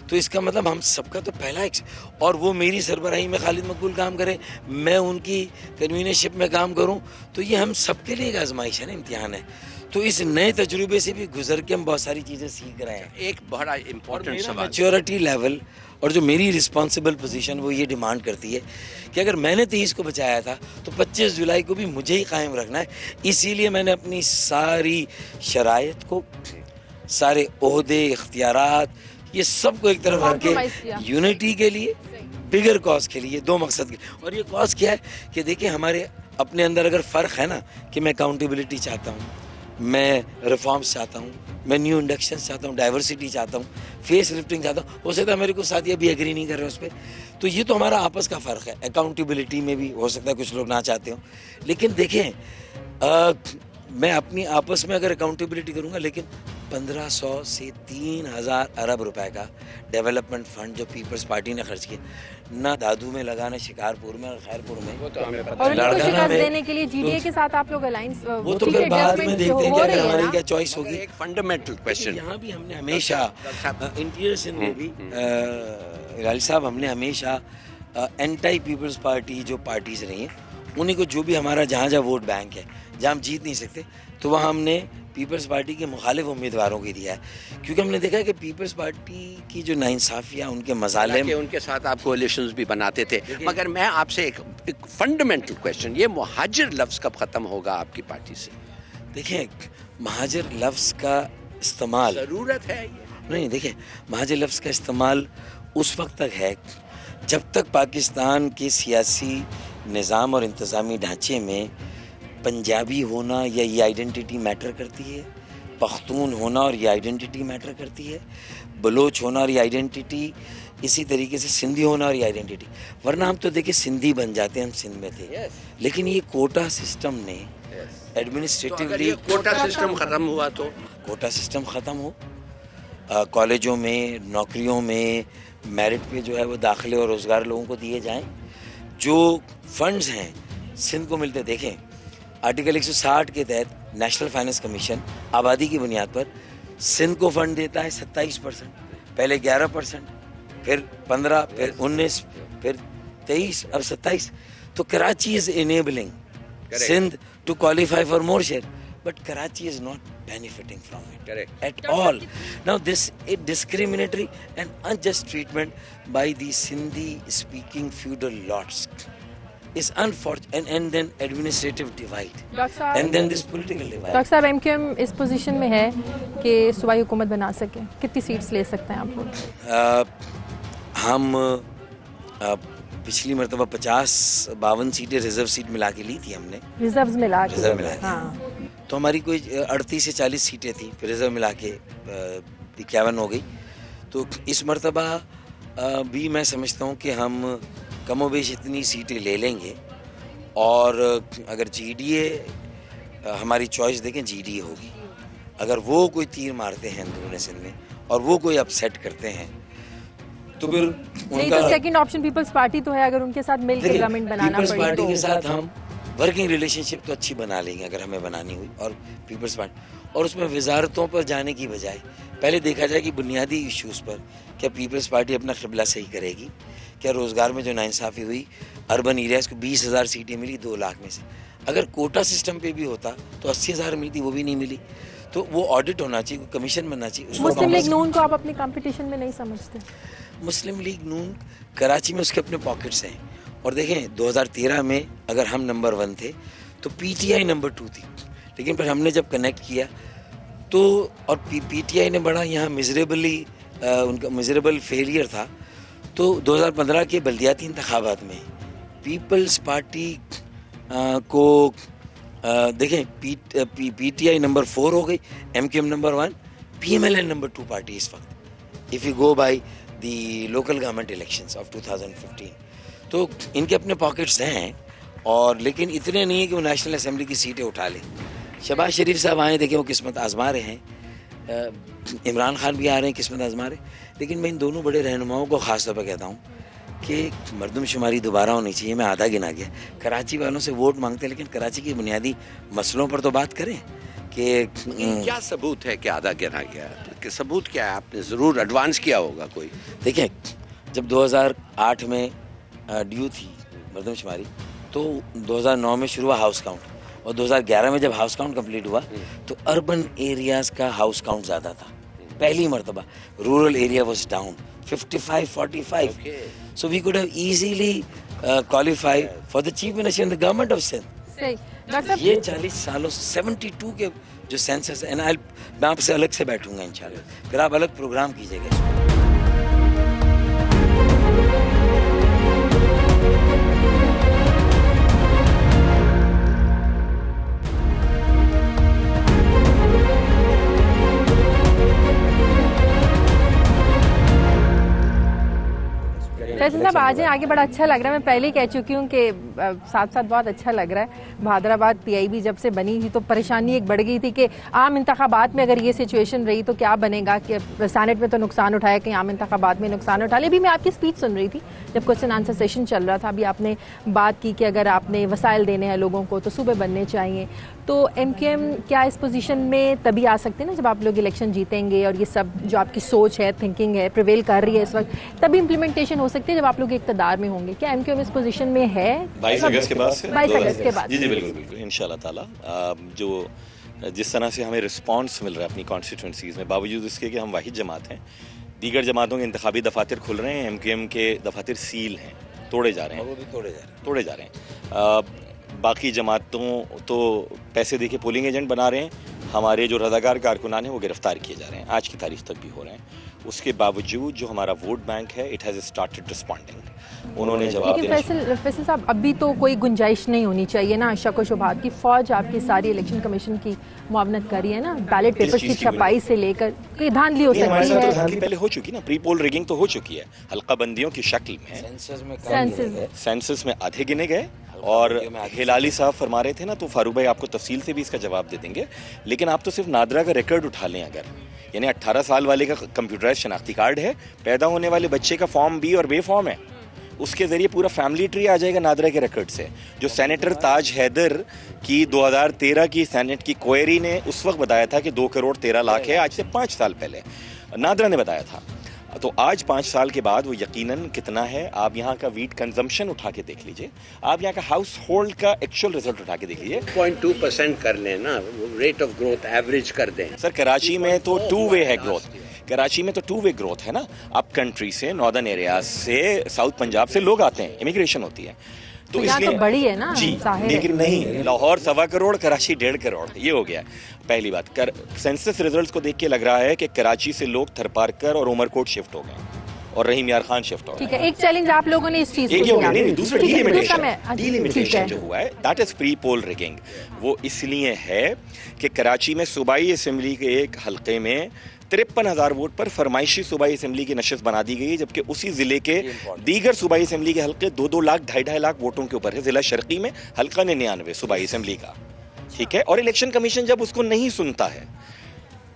तो इसका मतलब हम सबका तो पहला एक और वो मेरी सरबराही में खालिद मकबूल काम करे मैं उनकी कन्वीनरशिप में काम करूँ तो ये हम सबके लिए एक आजमाइश है ना इम्तिहान है। तो इस नए तजुर्बे से भी गुजर के हम बहुत सारी चीज़ें सीख रहे हैं। एक बड़ा इम्पोर्टेंट सवाल। मेच्योरिटी लेवल और जो मेरी रिस्पॉन्सिबल पोजीशन वो ये डिमांड करती है कि अगर मैंने तेईस को बचाया था तो 25 जुलाई को भी मुझे ही कायम रखना है। इसीलिए मैंने अपनी सारी शराइत को सारे अहदे इख्तियारात ये सबको एक तरफ़ रख के यूनिटी के लिए बिगर कॉज के लिए दो मकसद के। और ये कॉज क्या है कि देखिए हमारे अपने अंदर अगर फ़र्क है ना कि मैं अकाउंटेबिलिटी चाहता हूँ मैं रिफॉर्म्स चाहता हूँ मैं न्यू इंडक्शन चाहता हूँ डाइवर्सिटी चाहता हूँ फेस लिफ्टिंग चाहता हूँ हो सकता है मेरे को साथी अभी एग्री नहीं कर रहे उस पर तो ये तो हमारा आपस का फ़र्क है। अकाउंटेबिलिटी में भी हो सकता है कुछ लोग ना चाहते हो। लेकिन देखें मैं अपनी आपस में अगर अकाउंटेबिलिटी करूँगा लेकिन 1500 से 3000 अरब रुपए का डेवलपमेंट फंड जो पीपल्स पार्टी ने खर्च किया ना दादू में लगा ना शिकारपुर में और खैरपुर में। वो तो हमें पता और उनको में- देने के लिए जीडीए के साथ आप लोग अलायंस वो तो फिर बाद में देखते हैं कि अगर हमारी क्या चॉइस होगी। एक फंडामेंटल क्वेश्चन यहाँ भी हमने हमेशा इंटीरियर सिंध में भी गाली साहब हमने हमेशा एंटी पीपल्स पार्टी जो पार्टीज़ रही हैं उन्हीं को जो भी हमारा जहाँ जहाँ वोट बैंक है जहाँ हम जीत नहीं सकते तो वहाँ हमने पीपल्स पार्टी के मुखालिफ उम्मीदवारों की दिया है। क्योंकि हमने देखा है कि पीपल्स पार्टी की जो नाइंसाफियाँ उनके मसाले कि उनके साथ आप कोalitions भी बनाते थे। मगर मैं आपसे एक, एक फंडामेंटल क्वेश्चन ये मुहाजिर लफ्ज कब खत्म होगा आपकी पार्टी से? देखें महाजर लफ्ज़ का इस्तेमाल ज़रूरत है ये। नहीं देखिए महाजर लफ्ज़ का इस्तेमाल उस वक्त तक है जब तक पाकिस्तान के सियासी निज़ाम और इंतज़ामी ढांचे में पंजाबी होना या ये आइडेंटिटी मैटर करती है पख्तून होना और ये आइडेंटिटी मैटर करती है बलोच होना और ये आइडेंटिटी इसी तरीके से सिंधी होना और ये आइडेंटिटी वरना हम तो देखिए सिंधी बन जाते हैं हम सिंध में थे। Yes. लेकिन ये कोटा सिस्टम ने तो एडमिनिस्ट्रेटिवली ये कोटा सिस्टम खत्म हुआ तो? कोटा सिस्टम ख़त्म हो। कॉलेजों में नौकरियों में मेरिट पे जो है वो दाखिले और रोज़गार लोगों को दिए जाएँ। जो फंड्स हैं सिंध को मिलते देखें। आर्टिकल 160 के तहत नेशनल फाइनेंस कमीशन आबादी की बुनियाद पर सिंध को फंड देता है 27 परसेंट पहले 11 परसेंट फिर 15 फिर 19 फिर 23 अब 27 तो Karachi is enabling Sindh to qualify for more share but Karachi is not benefiting from it at all now this it discriminatory and unjust treatment by the speaking feudal lords is unfortunate, and, and then administrative divide, and then this political divide. Doctor साहब MQM इस position में है कि सूबाई हुकूमत बना सके। कितनी सीट्स ले सकते हैं आप लोग? अ, हम अ, पिछली मरतबा पचास बावन सीटें रिज़र्व सीट मिला के ली थी हमने। रिजर्व्स मिला के। रिज़र्व मिला। हाँ। तो हमारी कोई अड़तीस से चालीस सीटें थी फिर रिज़र्व मिला के इक्यावन हो गई। तो इस मरतबा भी मैं समझता हूँ कि हम कमोबेश इतनी सीटें ले लेंगे। और अगर जी डी ए हमारी चॉइस देखें जी डी ए होगी। अगर वो कोई तीर मारते हैं अंदरून सिंध में और वो कोई अपसेट करते हैं तो फिर उनका तो सेकंड ऑप्शन पीपल्स पार्टी तो है अगर उनके साथ मिल के देखिए, गवर्नमेंट बनाना पीपल्स पार्टी तो। के साथ हम वर्किंग रिलेशनशिप तो अच्छी बना लेंगे अगर हमें बनानी हुई और पीपल्स पार्टी और उसमें वजारतों पर जाने की बजाय पहले देखा जाए कि बुनियादी इश्यूज़ पर क्या पीपल्स पार्टी अपना कबला सही करेगी? क्या रोज़गार में जो नाइंसाफ़ी हुई? अर्बन एरियाज़ को बीस हज़ार सीटें मिली दो लाख में से। अगर कोटा सिस्टम पे भी होता तो अस्सी हज़ार मिलती वो भी नहीं मिली। तो वो ऑडिट होना चाहिए कमीशन बनना चाहिए मुस्लिम लीग नून को आप अपनी कंपटीशन में नहीं समझते। मुस्लिम लीग नून कराची में उसके अपने पॉकेट्स हैं। और देखें 2013 में अगर हम नंबर वन थे तो पीटीआई नंबर टू थी। लेकिन फिर हमने जब कनेक्ट किया तो और पी पीटीआई ने बड़ा यहाँ मिजरेबली उनका मिजरेबल फेलियर था। तो 2015 के बल्दियाती इंतबात में पीपल्स पार्टी को अ, देखें P P T I number four हो गई M Q M number one P M L N number two party इस वक्त। If you go by the local government elections of 2015 तो इनके अपने पॉकेट्स हैं और लेकिन इतने नहीं है कि वो नेशनल असम्बली की सीटें उठा लें। शबाज शरीफ साहब आए देखें वो किस्मत आजमा रहे हैं। इमरान खान भी आ रहे हैं किस्मत आजमा रहे लेकिन मैं इन दोनों बड़े रहनुमाओं को ख़ास तौर पर कहता हूँ कि मरदमशुमारी दोबारा होनी चाहिए मैं आधा गिना गया। कराची वालों से वोट मांगते हैं लेकिन कराची के बुनियादी मसलों पर तो बात करें कि क्या सबूत है कि आधा गिना गया? कि सबूत क्या है? आपने ज़रूर एडवांस किया होगा कोई। देखें जब 2008 में ड्यू थी मरदमशुमारी तो 2009 में शुरू हुआ हाउस काउंट और 2011 में जब हाउस काउंट कंप्लीट हुआ तो अर्बन एरियाज़ का हाउस काउंट ज़्यादा था। पहली मरतबा। Rural area was down fifty five forty five so we could easily qualify for the chief minister in the government of Sindh ये चालीस सालों सेवेंटी टू के जो सेंसस है मैं आपसे अलग से बैठूँगा इन फिर आप अलग प्रोग्राम कीजिएगा। फैसल साहब आज आगे बड़ा अच्छा लग रहा है। मैं पहले ही कह चुकी हूँ कि साथ साथ बहुत अच्छा लग रहा है। भादराबाद पीआईबी जब से बनी थी तो परेशानी एक बढ़ गई थी कि आम इंतबात में अगर ये सिचुएशन रही तो क्या बनेगा कि सैनेट में तो नुकसान उठाया कहीं आम इंतबात में नुकसान उठा लिया। अभी मैं आपकी स्पीच सुन रही थी जब क्वेश्चन आंसर सेशन चल रहा था। अभी आपने बात की कि अगर आपने वसाइल देने हैं लोगों को तो सूबे बनने चाहिए। तो एम क्या इस पोजीशन में तभी आ सकते हैं ना जब आप लोग इलेक्शन जीतेंगे और ये सब जो आपकी सोच है थिंकिंग है प्रिवेल कर रही है इस वक्त तभी इम्प्लीमेंटेशन हो सकती है जब आप लोग इकतदार में होंगे। क्या एम इस पोजीशन में है? बाईस अगस्त के बाद से? 22 अगस्त के बाद जी जी बिल्कुल बिल्कुल इन ताला। जो जिस तरह से हमें रिस्पांस मिल रहा है अपनी कॉन्स्टिट्यूंसीज में बावजूद इसके कि हम वाहिद जमात हैं दीगर जमातों के इंतखाबी दफातर खुल रहे हैं एम के दफातर सील हैं तोड़े जा रहे हैं। वो भी तोड़े जा रहे हैं। तोड़े जा रहे हैं। बाकी जमातों तो पैसे देके पोलिंग एजेंट बना रहे हैं। हमारे जो रजाकार कारकुनान हैं वो गिरफ़्तार किए जा रहे हैं। आज की तारीख तक भी हो रहे हैं। उसके बावजूद जो हमारा वोट बैंक है इट हैज़ स्टार्टेड रिस्पॉन्डिंग उन्होंने जवाब लेकिन फैसल फैसल साहब अभी तो कोई गुंजाइश नहीं होनी चाहिए ना। शक व शुभात की फौज आपकी सारी इलेक्शन कमीशन की मुआवनत करी है ना। बैलेट पेपर की छपाई से लेकर कोई धांधली हो सकती तो है। धांधली पहले हो चुकी ना। प्री पोल रिगिंग तो हो चुकी है। हल्का बंदियों की शक्ल में। सेंसस में आधे गिने गए। और हिलाली साहब फरमा रहे थे ना तो फारूक भाई आपको तफसील से भी इसका जवाब दे देंगे। लेकिन आप तो सिर्फ़ नादरा का रिकॉर्ड उठा लें अगर। यानी 18 साल वाले का कंप्यूटराइज शनाख्ती कार्ड है पैदा होने वाले बच्चे का फॉर्म बी और बे फॉर्म है। उसके ज़रिए पूरा फैमिली ट्री आ जाएगा नादरा के रिकॉर्ड से। जो सेनेटर ताज हैदर की 2013 की सेनेट की क्वेरी ने उस वक्त बताया था कि दो करोड़ तेरह लाख है आज से पाँच साल पहले। नादरा ने बताया था। तो आज पाँच साल के बाद वो यकीनन कितना है? आप यहाँ का वीट कंजम्पशन उठा के देख लीजिए। आप यहाँ का हाउस होल्ड का एक्चुअल रिज़ल्ट उठा के देख लीजिए पॉइंट टू परसेंट कर लें ना रेट ऑफ़ ग्रोथ एवरेज कर दें। सर कराची में तो टू वे है ग्रोथ कराची में तो टू वे ग्रोथ है ना। अप कंट्री से नॉर्दर्न एरिया से साउथ पंजाब से लोग आते हैं। इमिग्रेशन होती है। तो यहाँ तो बड़ी है ना, जी लेकिन नहीं लाहौर सवा करोड़ कराची डेढ़ करोड़ ये हो गया। पहली बात कर सेंसस रिजल्ट्स को देख के लग रहा है कि कराची से लोग थरपारकर और उमरकोट शिफ्ट हो गए और रहीम यार खान शिफ्ट हो गए ठीक है एक चैलेंज आप लोगों ने इस चीज़ एक को हो नहीं दूसरा डिलिमिटेशन डिलिमिटेशन है जो हुआ है that is pre poll rigging वो इसलिए है कि कराची में सूबाई असेंबली के एक हलके में तिरपन हज़ार वोट पर फरमाइशी सूबाई असम्बली की नशस्त बना दी गई है जबकि उसी ज़िले के दीगर सूबाई असम्बली के हल्के दो दो लाख ढाई ढाई लाख वोटों के ऊपर है। जिला शर्की में हल्का निन्यानवे सूबाई असम्बली का। ठीक है? और इलेक्शन कमीशन जब उसको नहीं सुनता है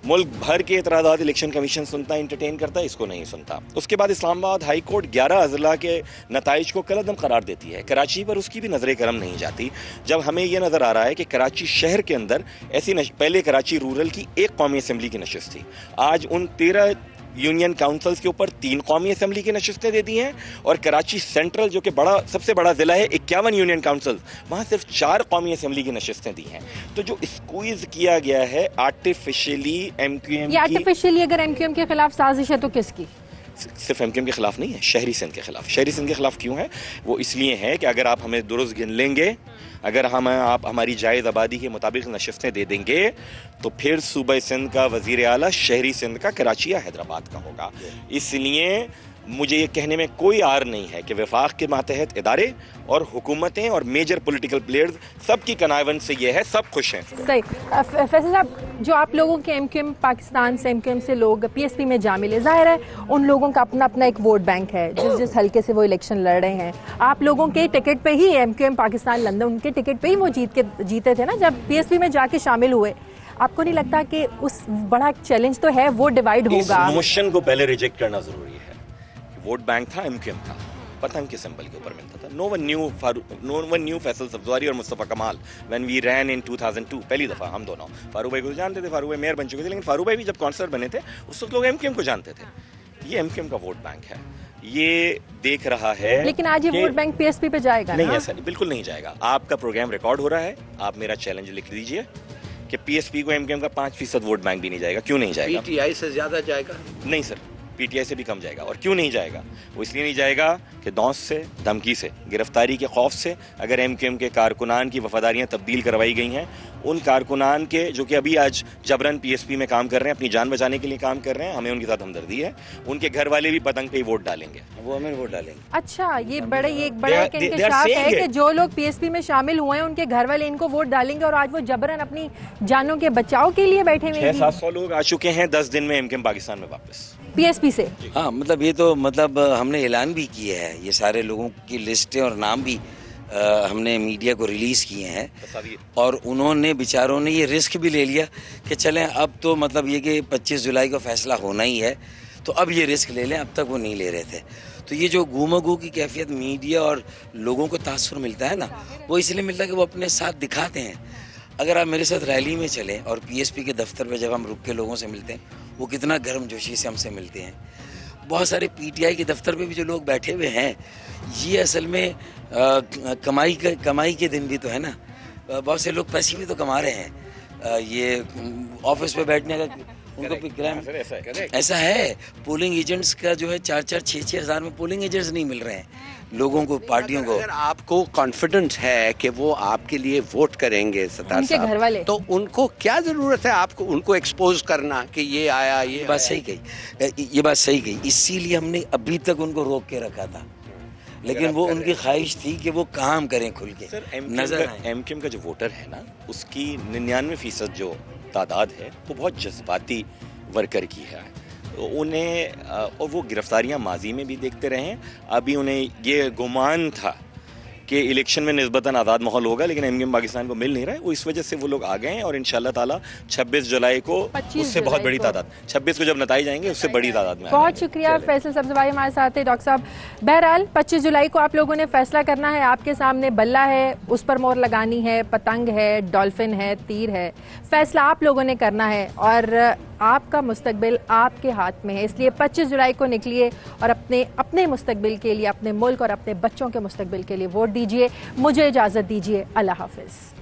मुल्क भर के इतराजा इलेक्शन कमीशन सुनता है इंटरटेन करता है इसको नहीं सुनता। उसके बाद इस्लामाबाद हाई कोर्ट ग्यारह अजला के नतज को कलदम करार देती है। कराची पर उसकी भी नज़र करम नहीं जाती। जब हमें यह नज़र आ रहा है कि कराची शहर के अंदर ऐसी नश... पहले कराची रूरल की एक कौमी असम्बली की नशस्त थी। आज उन तेरह यूनियन काउंसिल्स के ऊपर तीन कौमी असम्बली की नशस्तें दे दी हैं और कराची सेंट्रल जो कि बड़ा सबसे बड़ा ज़िला है इक्यावन यूनियन काउंसिल वहाँ सिर्फ़ चार कौमी असम्बली की नशस्तें दी हैं। तो जो स्क्वीज किया गया है आर्टिफिशियली एम क्यू एम ये आर्टिफिशियली अगर एमक्यूएम के खिलाफ साजिश है तो किसकी? सिर्फ़ एम के खिलाफ नहीं है शहरी सिंध के खिलाफ। शहरी सिंध के खिलाफ क्यों है? वो इसलिए है कि अगर आप हमें दुरुस्त गिन लेंगे अगर हम आप हमारी जायज़ आबादी के मुताबिक नशस्तें दे देंगे तो फिर सूबे सिंध का वज़ीर अली शहरी सिंध का कराची या हैदराबाद का होगा। इसलिए मुझे ये कहने में कोई आर नहीं है कि विफाक के मातहत इदारे और हुकूमतें और मेजर पॉलिटिकल प्लेयर्स सबकी कनावन से ये है सब खुश हैं। सही। फैसल साहब जो आप लोगों के एम क्यू एम पाकिस्तान से एम क्यू एम से लोग पीएसपी में जा मिले ज़ाहिर है उन लोगों का अपना अपना एक वोट बैंक है जिस जिस हल्के से वो इलेक्शन लड़ रहे हैं। आप लोगों के टिकट पे ही M Q M Pakistan London उनके टिकट पे ही वो जीत के जीते थे ना जब पी एस पी में जाके शामिल हुए। आपको नहीं लगता कि उस बड़ा चैलेंज तो है वो डिवाइड होगा? नोशन को पहले रिजेक्ट करना ज़रूरी है। वोट बैंक था एमक्यूएम था। पतंग के सिंबल के ऊपर मिलता था। No one knew no one knew Faisal Sabzwari और मुस्तफ़ा कमाल व्हेन वी रैन इन 2002 पहली दफ़ा हम दोनों। फारूक भाई को तो जानते थे फारूक भाई मेयर बन चुके थे लेकिन फारूक भाई भी जब कॉन्सर्ट बने थे उस वक्त लोग एमक्यूएम को जानते थे। ये एमक्यूएम का वोट बैंक है। ये देख रहा है लेकिन आज ये वोट बैंक पीएसपी पे जाएगा नहीं ऐसा बिल्कुल नहीं जाएगा। आपका प्रोग्राम रिकॉर्ड हो रहा है आप मेरा चैलेंज लिख दीजिए कि पीएसपी को एमकेएम का पाँच फ़ीसद वोट बैंक भी नहीं जाएगा। क्यों नहीं जाएगा? पीटीआई से ज़्यादा जाएगा? नहीं सर पीटीआई से भी कम जाएगा। और क्यों नहीं जाएगा? वो इसलिए नहीं जाएगा कि दौस से धमकी से गिरफ्तारी के खौफ से अगर एमकेएम के कारकुनान की वफादारियाँ तब्दील करवाई गई हैं उन कारकुनान के जो कि अभी आज जबरन पीएसपी में काम कर रहे हैं अपनी जान बचाने के लिए काम कर रहे हैं हमें उनके साथ हमदर्दी है। उनके घर वाले भी पतंग पे ही वोट डालेंगे। वो हमें वोट डालेंगे। अच्छा ये बड़े ये एक बड़ा एक are शाख है कि जो लोग पीएसपी में शामिल हुए हैं उनके घर वाले इनको वोट डालेंगे और आज वो जबरन अपनी जानों के बचाव के लिए बैठे हुए हैं। सात सौ लोग आ चुके हैं दस दिन में एमकेएम पाकिस्तान में वापस। पीएसपी से? हाँ मतलब ये तो मतलब हमने ऐलान भी किया है। ये सारे लोगों की लिस्टें और नाम भी अ, हमने मीडिया को रिलीज़ किए हैं। और उन्होंने बेचारों ने ये रिस्क भी ले लिया कि चलें अब तो मतलब ये कि 25 जुलाई को फैसला होना ही है तो अब ये रिस्क ले लें अब तक वो नहीं ले रहे थे। तो ये जो घूमगू की कैफियत मीडिया और लोगों को तासर मिलता है ना वो इसलिए मिलता है कि वो अपने साथ दिखाते हैं। अगर आप मेरे साथ रैली में चलें और पीएसपी के दफ्तर पे जब हम रुक के लोगों से मिलते हैं वो कितना गर्म जोशी से हमसे मिलते हैं। बहुत सारे पीटीआई के दफ्तर पे भी जो लोग बैठे हुए हैं ये असल में अ, कमाई का कमाई के दिन भी तो है ना। बहुत से लोग पैसे भी तो कमा रहे हैं। अ, ये ऑफ़िस पे बैठने का उनको ऐसा है। ऐसा है। पोलिंग एजेंट्स का जो है चार चार छः छः हज़ार में पोलिंग एजेंट्स नहीं मिल रहे हैं। लोगों को पार्टियों को। अगर आपको कॉन्फिडेंस है कि वो आपके लिए वोट करेंगे सतार उनके साहब, घर वाले। तो उनको क्या ज़रूरत है आपको उनको एक्सपोज करना कि ये आया ये ये बात सही कही। ये बात सही कही। इसीलिए हमने अभी तक उनको रोक के रखा था। लेकिन वो उनकी ख्वाहिश थी कि वो काम करें खुल के। सर नज़र आए। एमकेएम का जो वोटर है ना उसकी निन्यानवे फ़ीसद जो तादाद है वो बहुत जज्बाती वर्कर की है। उन्हें और वो गिरफ्तारियाँ माजी में भी देखते रहे हैं। अभी उन्हें ये गुमान था कि इलेक्शन में नस्बता आज़ाद माहौल होगा लेकिन एमकेएम पाकिस्तान को मिल नहीं रहा है। वो इस वजह से वो लोग आ गए हैं और इन ताला 26 जुलाई को 25 उससे बहुत बड़ी तादाद 26 को जब नताई जाएँगे उससे बड़ी तादाद में बहुत शुक्रिया फैसल सब्ज भाई हमारे साथ है डॉक्टर साहब। बहरहाल 25 जुलाई को आप लोगों ने फैसला करना है। आपके सामने बल्ला है उस पर मोर लगानी है पतंग है डॉल्फिन है तीर है। फैसला आप लोगों ने करना है और आपका मुस्तबिल आपके हाथ में है। इसलिए 25 जुलाई को निकलिए और अपने अपने मुस्तबिल के लिए, अपने मुल्क और अपने बच्चों के मुस्तबिल के लिए वोट दीजिए। मुझे इजाज़त दीजिए। अल्लाह हाफिज़।